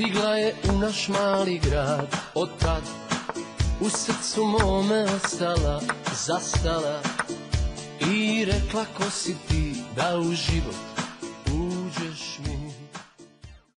Stigla je u naš mali grad Od tad u srcu mome ostala Zastala i rekla ko si ti da u život